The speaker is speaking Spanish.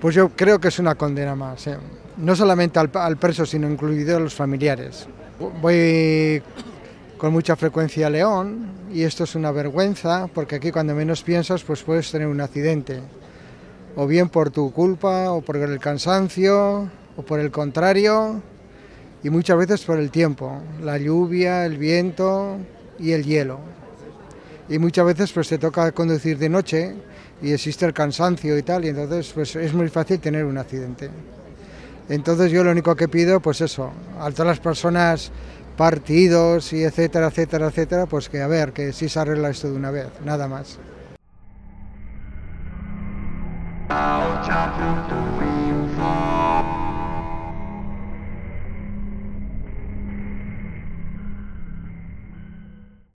Pues yo creo que es una condena más, ¿eh? no solamente al, al preso, sino incluido a los familiares. Voy con mucha frecuencia a León y esto es una vergüenza porque aquí cuando menos piensas pues puedes tener un accidente, o bien por tu culpa, o por el cansancio, o por el contrario, y muchas veces por el tiempo, la lluvia, el viento y el hielo. Y muchas veces pues te toca conducir de noche y existe el cansancio y tal, y entonces pues es muy fácil tener un accidente. Entonces yo lo único que pido pues eso, a todas las personas, partidos y etcétera, etcétera, etcétera, pues que a ver, que sí se arregla esto de una vez, nada más.